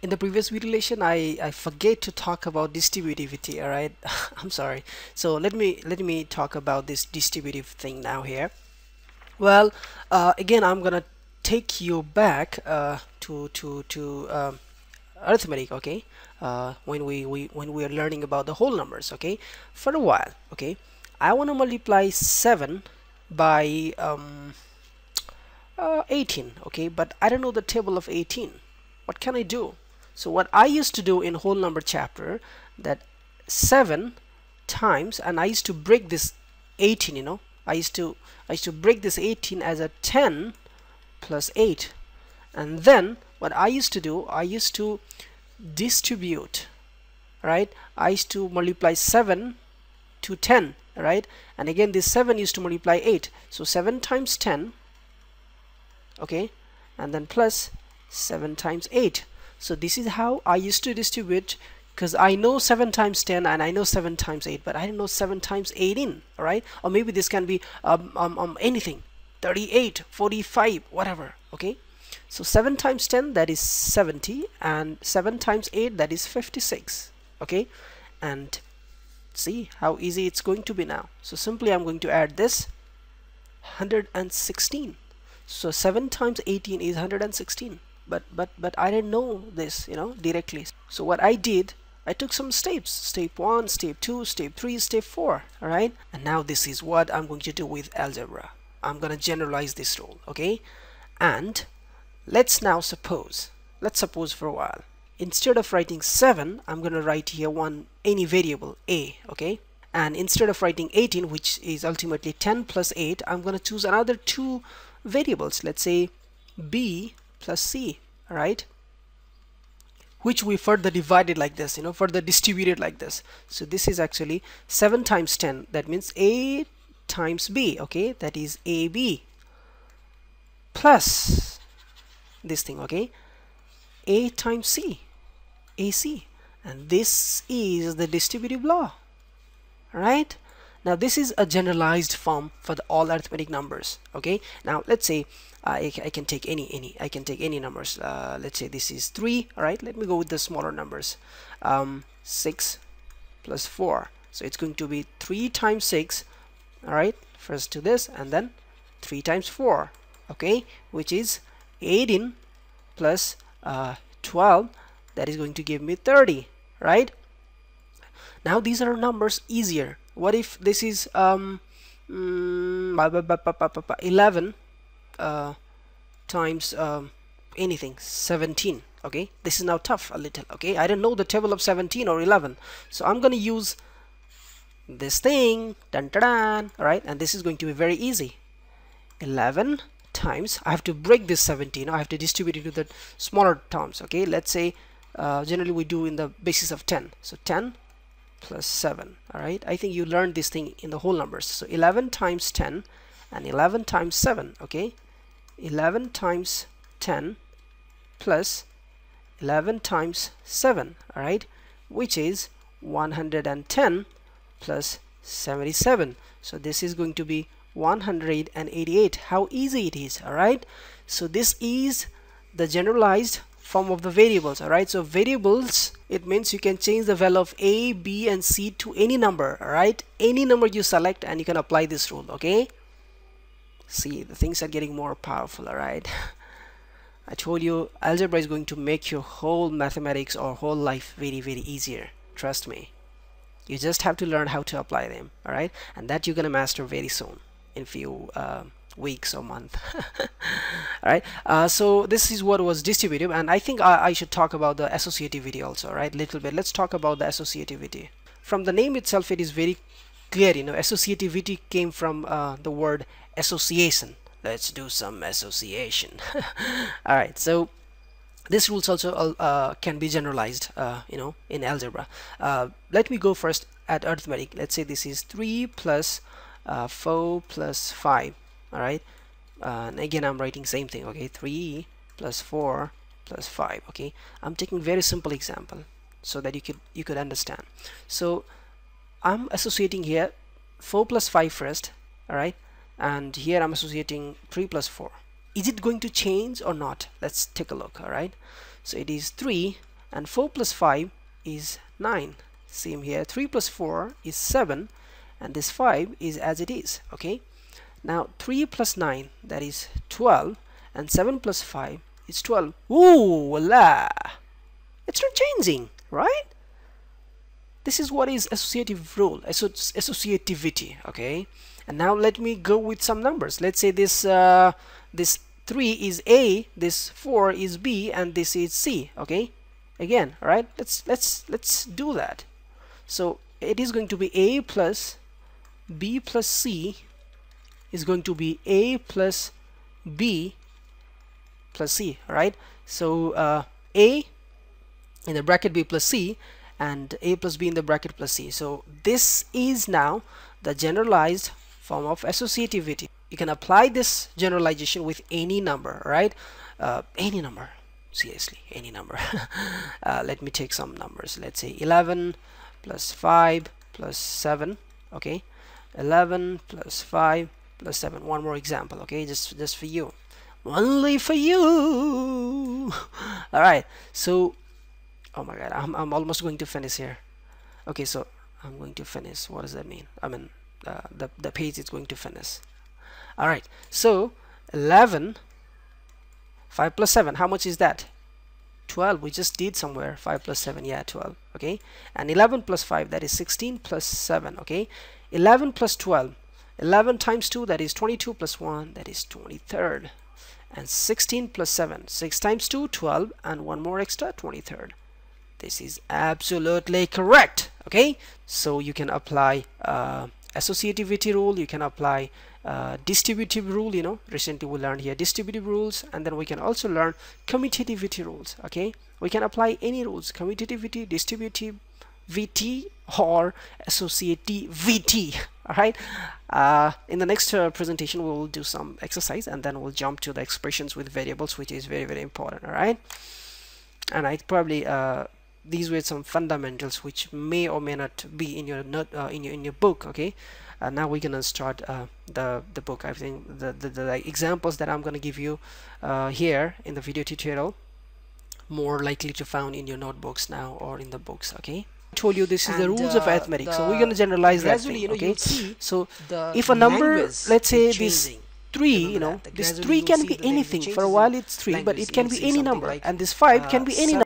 in the previous video lesson I, I forget to talk about distributivity all right? I'm sorry. So let me let me talk about this distributive thing now here. Well uh, again I'm gonna take you back uh, to to to um, arithmetic okay? Uh, when we, we when we are learning about the whole numbers okay? For a while okay? I want to multiply 7 by um, uh, 18 okay? But I don't know the table of 18 what can I do so what I used to do in whole number chapter that 7 times and I used to break this 18 you know. I used to I used to break this 18 as a 10 plus 8 and then what I used to do I used to distribute right? I used to multiply 7 to 10 right? And again this 7 used to multiply 8 so 7 times 10 okay? And then plus 7 times 8 so this is how I used to distribute because I know 7 times 10 and I know 7 times 8 but I don't know 7 times 18 alright or maybe this can be um, um, um, anything 38 45 whatever okay? So 7 times 10 that is 70 and 7 times 8 that is 56 okay? And see how easy it's going to be now. So simply I'm going to add this 116 so 7 times 18 is 116 but but but I didn't know this you know directly. So what I did I took some steps. Step 1 step 2 step 3 step 4 alright and now this is what I'm going to do with algebra. I'm gonna generalize this rule okay? And let's now suppose let's suppose for a while. Instead of writing 7 I'm gonna write here one any variable a okay? And instead of writing 18 which is ultimately 10 plus 8 I'm gonna choose another two variables. Let's say b plus c right? Which we further divided like this you know further distributed like this. So this is actually 7 times 10 that means a times b okay? That is ab plus this thing okay? A times c AC and this is the distributive law right now this is a generalized form for the all arithmetic numbers okay? Now let's say I, I, can take any any I can take any numbers. Uh, let's say this is 3 all right? Let me go with the smaller numbers. Um, 6 plus 4 so it's going to be 3 times 6 all right? First to this and then 3 times 4 okay? Which is 18 plus, uh, 12 that is going to give me 30 right? Now these are numbers easier what if this is um, mm, 11 uh, times um, anything 17 okay? This is now tough a little okay? I don't know the table of 17 or 11 so I'm gonna use this thing dun, dun, dun, right? And this is going to be very easy. 11 times I have to break this 17 I have to distribute it to the smaller terms okay? Let's say uh, generally we do in the basis of 10 so 10 plus 7 all right? I think you learned this thing in the whole numbers. So 11 times 10 and 11 times 7 okay? 11 times 10 plus 11 times 7 all right? Which is 110 plus 77 so this is going to be 188 how easy it is all right? So this is the generalized form of the variables alright? So variables it means you can change the value of a b and c to any number alright? Any number you select and you can apply this rule okay? See the things are getting more powerful alright? I told you algebra is going to make your whole mathematics or whole life very very easier. Trust me. You just have to learn how to apply them alright? And that you're gonna master very soon in few uh, weeks or month right uh, so this is what was distributive and I think I, I, should talk about the associativity also right little bit. Let's talk about the associativity. From the name itself it is very clear you know associativity came from uh, the word association. Let's do some association. All right so this rules also uh, can be generalized uh, you know in algebra. Uh, let me go first at arithmetic. Let's say this is 3 plus, uh, 4 plus 5 all right uh, and again I'm writing same thing okay? 3 plus 4 plus 5 okay? I'm taking very simple example so that you could you could understand. So I'm associating here 4 plus 5 first all right and here I'm associating 3 plus 4 is it going to change or not? Let's take a look all right so it is 3 and 4 plus 5 is 9 same here. 3 plus 4 is 7 and this 5 is as it is okay now 3 plus 9 that is 12 and 7 plus 5 is 12 ooh voila! It's not changing right? This is what is associative rule associativity okay? And now let me go with some numbers. Let's say this uh, this 3 is A this 4 is B and this is C okay? Again all right? Let's let's let's do that. So it is going to be A plus B plus C is going to be A plus B plus C right? So uh, A in the bracket B plus C and A plus B in the bracket plus C. So this is now the generalized form of associativity. You can apply this generalization with any number right? Uh, any number. Seriously any number. Uh, let me take some numbers. Let's say 11 plus 5 plus 7 okay? 11 plus 5 plus 7 one more example okay? Just just for you. Only for you. All right so oh my god I'm, I'm almost going to finish here. Okay so I'm going to finish. What does that mean? I mean uh, the, the page is going to finish. All right so 11 5 plus 7 how much is that? 12 we just did somewhere 5 plus 7 yeah 12 okay? And 11 plus 5 that is 16 plus 7 okay? 11 plus 12 11 times 2 that is 22 plus 1 that is 23rd and 16 plus 7 6 times 2 12 and one more extra 23rd this is absolutely correct okay? So you can apply uh, associativity rule you can apply uh, distributive rule you know recently we learned here distributive rules. And then we can also learn commutativity rules okay? We can apply any rules commutativity distributive VT or associativity VT. all right uh, in the next uh, presentation we'll do some exercise and then we'll jump to the expressions with variables which is very very important all right? And I probably uh, these were some fundamentals which may or may not be in your note uh, in your in your book okay? Now we're gonna start uh, the the book. I think the, the, the examples that I'm gonna give you uh, here in the video tutorial more likely to found in your notebooks now or in the books okay told you this is the rules of uh, arithmetic so we're gonna generalize that thing, you know, okay? so if a number let's say this 3 you know this 3 can be anything. For a while it's 3 but it can be any number and this 5 can be any number